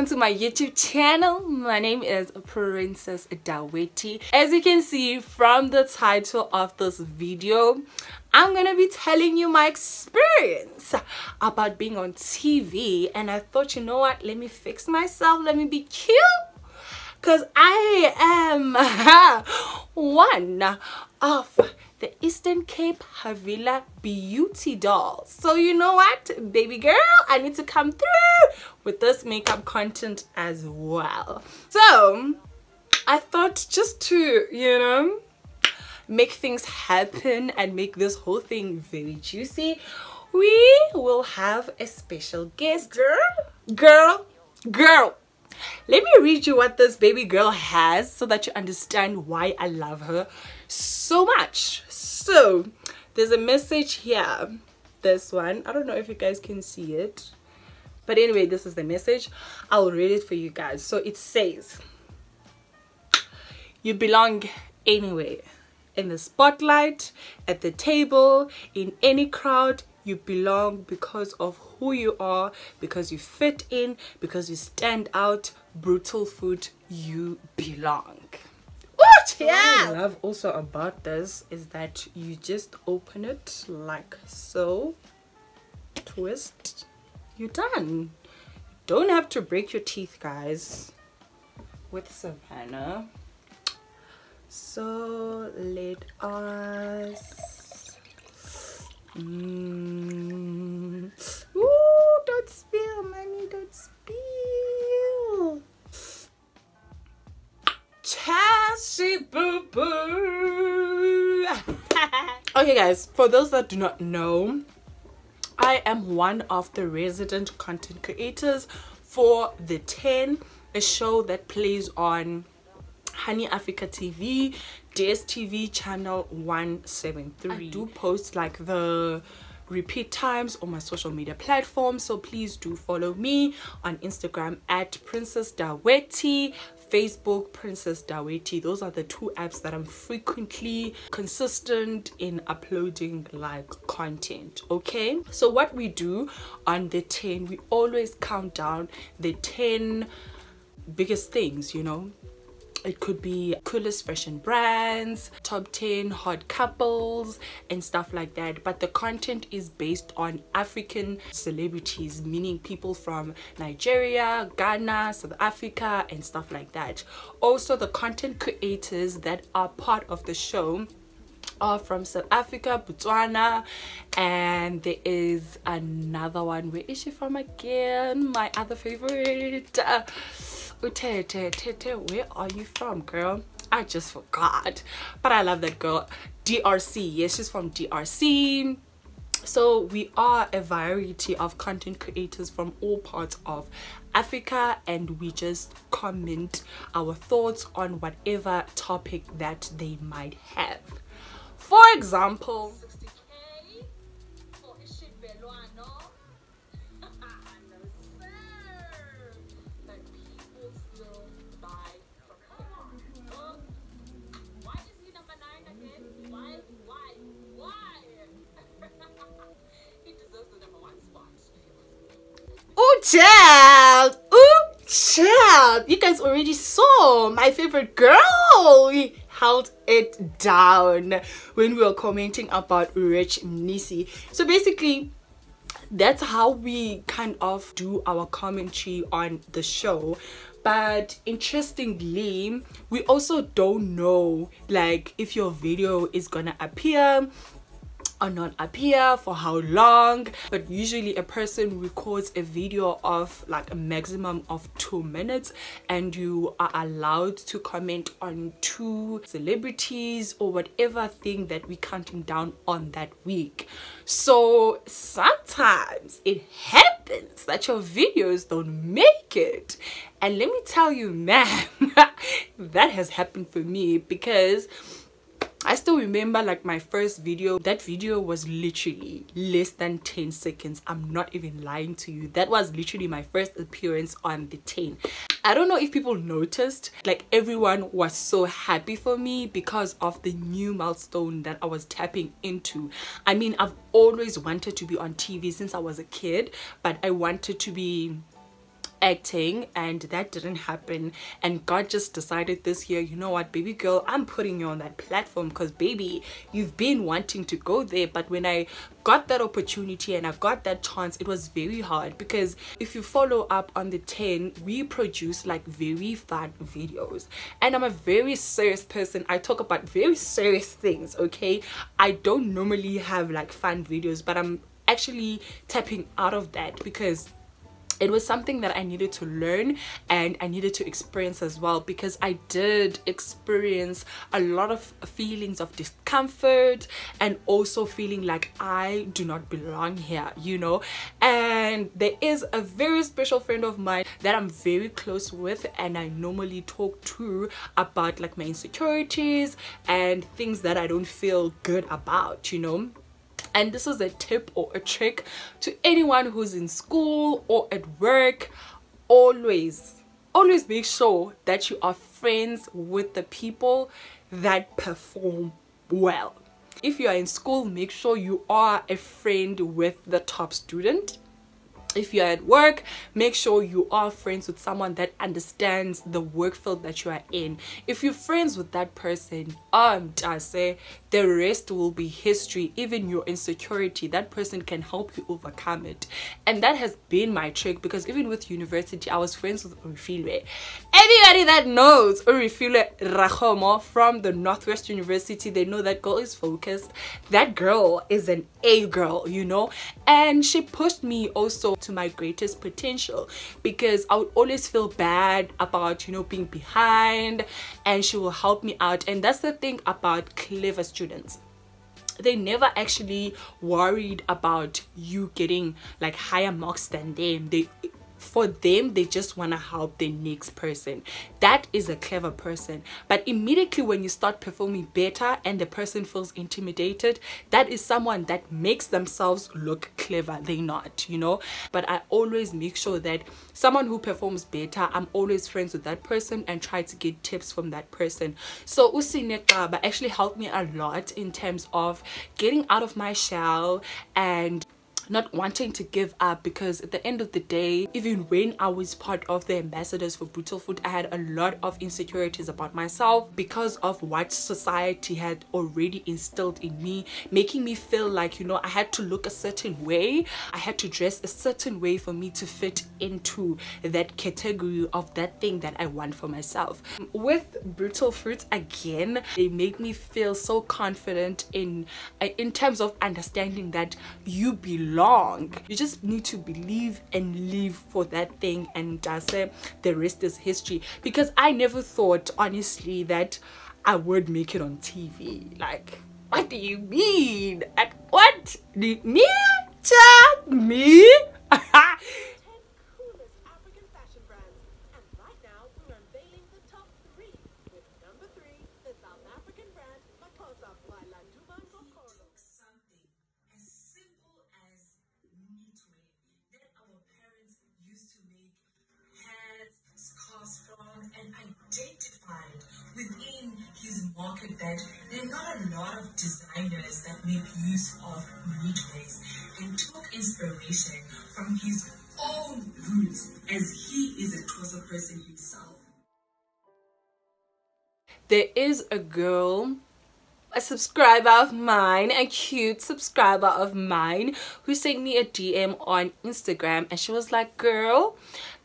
my youtube channel. My name is princess daweti as you can see from the title of this video i'm gonna be telling you my experience about being on tv and i thought you know what? Let me fix myself. Let me be cute. Because i am one of the Eastern Cape Havilah Beauty Doll. So you know what, baby girl, I need to come through with this makeup content as well. So I thought just to, you know, make things happen and make this whole thing very juicy, we will have a special guest. Girl, girl, girl. Let me read you what this baby girl has so that you understand why I love her so much. So there's a message here. This one. I don't know if you guys can see it. But anyway this is the message. I'll read it for you guys. So it says you belong anywhere. In the spotlight at the table in any crowd you belong because of who you are because you fit in because you stand out. Brutal Fruit you belong yeah. What I love also about this is that you just open it like so, twist, you're done. Don't have to break your teeth, guys, with Savannah. So let us. Mm. Ooh, don't spill, mommy, boo boo. okay, guys, for those that do not know, I am one of the resident content creators for The 10, a show that plays on Honey Africa TV, DSTV channel 173. I do post like the repeat times on my social media platforms so please do follow me on instagram at princess daweti facebook princess daweti those are the two apps that i'm frequently consistent in uploading like content okay? So what we do on the 10 we always count down the 10 biggest things you know it could be coolest fashion brands top 10 hot couples and stuff like that. But the content is based on african celebrities meaning people from nigeria ghana south africa and stuff like that. Also the content creators that are part of the show are from South Africa, Botswana, and there is another one. Where is she from again? My other favorite. Uh, Tete, where are you from, girl? I just forgot. But I love that girl. DRC. Yes, she's from DRC. So we are a variety of content creators from all parts of Africa and we just comment our thoughts on whatever topic that they might have. For example, child! Oh, child! You guys already saw my favorite girl! Held it down when we were commenting about Rich Mnisi. So basically, that's how we kind of do our commentary on the show but interestingly we also don't know like if your video is gonna appear or not appear for how long but usually a person records a video of like a maximum of two minutes and you are allowed to comment on two celebrities or whatever thing that we're counting down on that week. So sometimes it happens that your videos don't make it. And let me tell you man that has happened for me because I still remember like my first video. That video was literally less than 10 seconds. I'm not even lying to you. That was literally my first appearance on the 10 I don't know if people noticed like everyone was so happy for me because of the new milestone that I was tapping into. I mean I've always wanted to be on TV since I was a kid but I wanted to be acting and that didn't happen. And god just decided this year you know what baby girl i'm putting you on that platform because baby you've been wanting to go there. But when i got that opportunity and i got that chance it was very hard because if you follow up on the 10 we produce like very fun videos. And i'm a very serious person. I talk about very serious things okay? I don't normally have like fun videos but i'm actually tapping out of that because it was something that I needed to learn and I needed to experience as well because I did experience a lot of feelings of discomfort and also feeling like I do not belong here, you know. And there is a very special friend of mine that I'm very close with and I normally talk to about like my insecurities and things that I don't feel good about, you know and this is a tip or a trick to anyone who's in school or at work. Always always make sure that you are friends with the people that perform well. If you are in school make sure you are a friend with the top student if you're at work make sure you are friends with someone that understands the work field that you are in. If you're friends with that person um i say the rest will be history. Even your insecurity that person can help you overcome it. And that has been my trick because even with university i was friends with Urifile. anybody that knows Urifile Rahomo from the Northwest University they know that girl is focused. That girl is an A girl you know? And she pushed me also to my greatest potential because I would always feel bad about you know being behind and she will help me out. And that's the thing about clever students. They never actually worried about you getting like higher marks than them. They for them they just want to help the next person. That is a clever person. But immediately when you start performing better and the person feels intimidated that is someone that makes themselves look clever. They not you know? But i always make sure that someone who performs better i'm always friends with that person and try to get tips from that person. So usine Kaba actually helped me a lot in terms of getting out of my shell and not wanting to give up because at the end of the day even when i was part of the ambassadors for brutal fruit i had a lot of insecurities about myself because of what society had already instilled in me making me feel like you know i had to look a certain way. I had to dress a certain way for me to fit into that category of that thing that i want for myself. With brutal fruits again they make me feel so confident in in terms of understanding that you belong long. You just need to believe and live for that thing and that's it uh, the rest is history. Because i never thought honestly that i would make it on tv like what do you mean? And what? Do you within his market that there are not a lot of designers that make use of neatways and took inspiration from his own roots as he is a Xhosa person himself. There is a girl a subscriber of mine, a cute subscriber of mine who sent me a DM on Instagram and she was like, girl,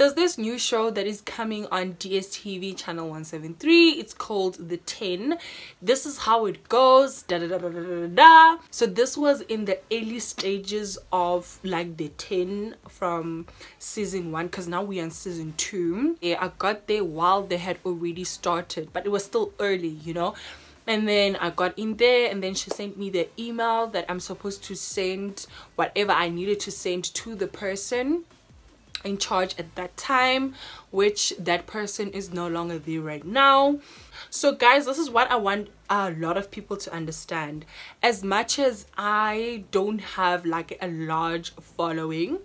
there's this new show that is coming on DSTV channel 173 it's called The 10 this is how it goes. Da, da, da, da, da, da. so this was in the early stages of like the 10 from season 1 because now we're on season 2 yeah, I got there while they had already started but it was still early you know? And then I got in there and then she sent me the email that I'm supposed to send whatever I needed to send to the person in charge at that time which that person is no longer there right now. So guys this is what i want a lot of people to understand. As much as i don't have like a large following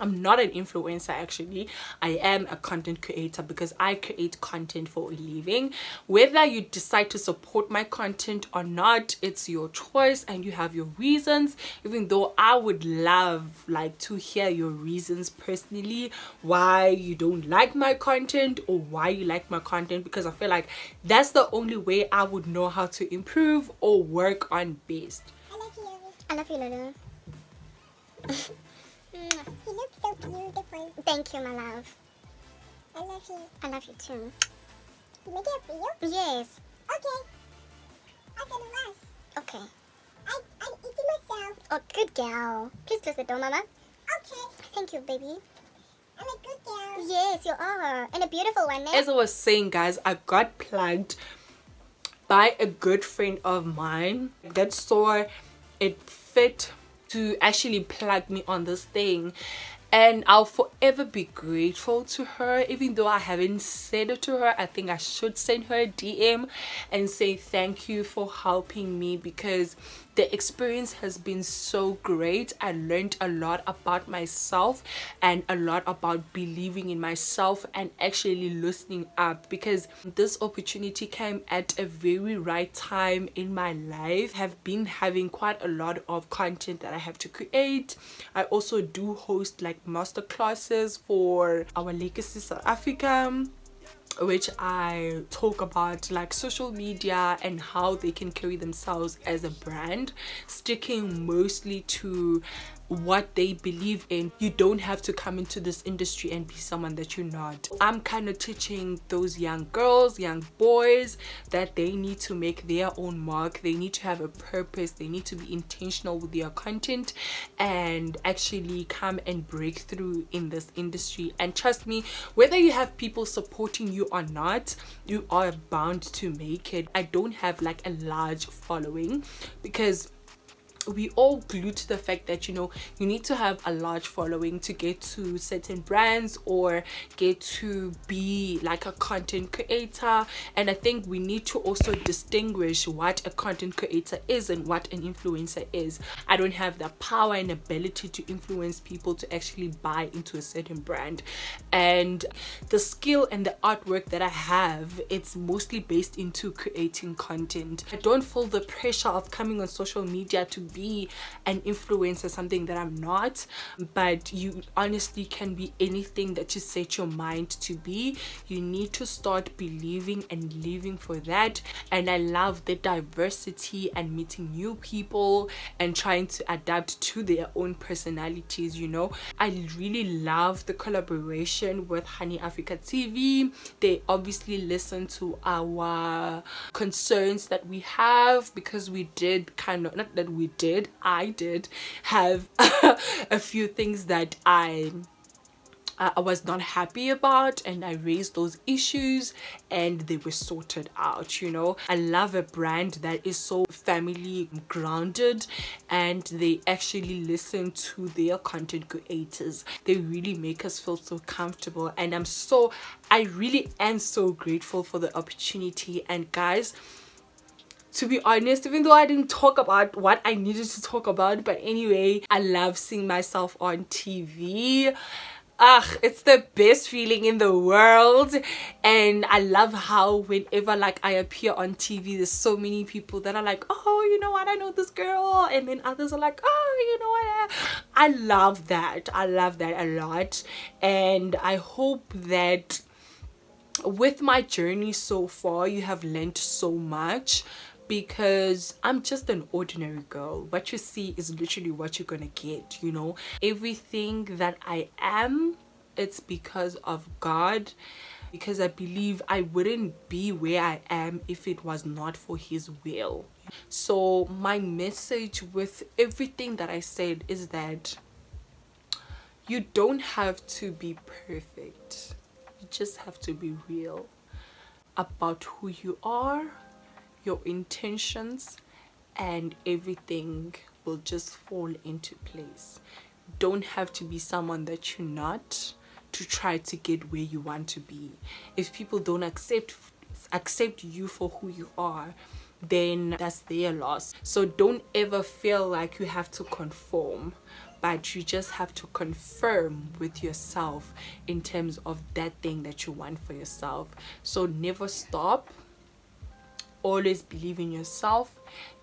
I'm not an influencer actually. I am a content creator because I create content for a living. Whether you decide to support my content or not, it's your choice and you have your reasons. Even though I would love like to hear your reasons personally why you don't like my content or why you like my content because I feel like that's the only way I would know how to improve or work on best. I love you. I love you, Lulu. You look so beautiful. Thank you, my love. I love you. I love you too. You make it for you? Yes. Okay. I'm gonna wash. Okay. I, I'm eating myself. Oh, good girl. Please close the door, Mama. Okay. Thank you, baby. I'm a good girl. Yes, you are. And a beautiful one, eh? As I was saying, guys, I got plugged by a good friend of mine that saw it fit to actually plug me on this thing. And I'll forever be grateful to her. Even though I haven't said it to her I think I should send her a DM and say thank you for helping me because the experience has been so great. I learned a lot about myself and a lot about believing in myself and actually listening up because this opportunity came at a very right time in my life. I have been having quite a lot of content that i have to create. I also do host like master classes for our legacy south africa which I talk about like social media and how they can carry themselves as a brand sticking mostly to what they believe in. You don't have to come into this industry and be someone that you're not. I'm kind of teaching those young girls young boys that they need to make their own mark. They need to have a purpose. They need to be intentional with their content and actually come and break through in this industry. And trust me whether you have people supporting you or not you are bound to make it. I don't have like a large following because we all glued to the fact that you know you need to have a large following to get to certain brands or get to be like a content creator. And i think we need to also distinguish what a content creator is and what an influencer is. I don't have the power and ability to influence people to actually buy into a certain brand. And the skill and the artwork that i have it's mostly based into creating content. I don't feel the pressure of coming on social media to be an influencer something that i'm not but you honestly can be anything that you set your mind to be. You need to start believing and living for that. And i love the diversity and meeting new people and trying to adapt to their own personalities you know? I really love the collaboration with honey africa tv they obviously listen to our concerns that we have because we did kind of not that we did I did have a few things that I uh, I was not happy about and I raised those issues and they were sorted out you know. I love a brand that is so family grounded and they actually listen to their content creators. They really make us feel so comfortable and I'm so I really am so grateful for the opportunity. And guys to be honest even though i didn't talk about what i needed to talk about but anyway i love seeing myself on tv Ugh, it's the best feeling in the world. And I love how whenever like I appear on TV there's so many people that are like oh you know what? I know this girl. And then others are like oh you know what? I love that. I love that a lot. And I hope that with my journey so far you have learned so much because I'm just an ordinary girl. What you see is literally what you're gonna get, you know. Everything that I am, it's because of God. Because I believe I wouldn't be where I am if it was not for His will. So, my message with everything that I said is that you don't have to be perfect, you just have to be real about who you are your intentions and everything will just fall into place. Don't have to be someone that you're not to try to get where you want to be. If people don't accept accept you for who you are then that's their loss. So don't ever feel like you have to conform but you just have to confirm with yourself in terms of that thing that you want for yourself. So never stop always believe in yourself.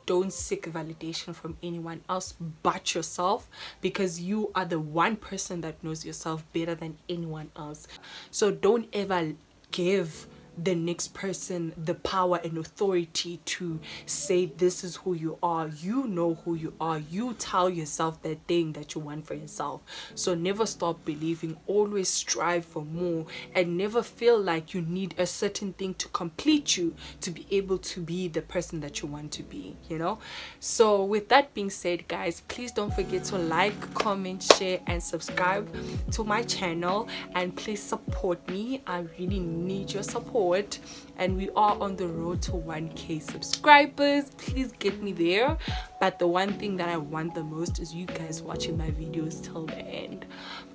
Don't seek validation from anyone else but yourself because you are the one person that knows yourself better than anyone else. So don't ever give the next person the power and authority to say this is who you are. You know who you are. You tell yourself that thing that you want for yourself. So never stop believing. Always strive for more and never feel like you need a certain thing to complete you to be able to be the person that you want to be you know? So with that being said guys please don't forget to like comment share and subscribe to my channel. And please support me. I really need your support support and we are on the road to 1k subscribers. Please get me there. But the one thing that i want the most is you guys watching my videos till the end.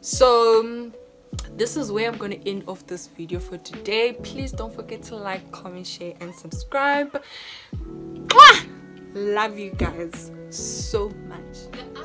So um, this is where i'm going to end off this video for today. Please don't forget to like comment share and subscribe. Love you guys so much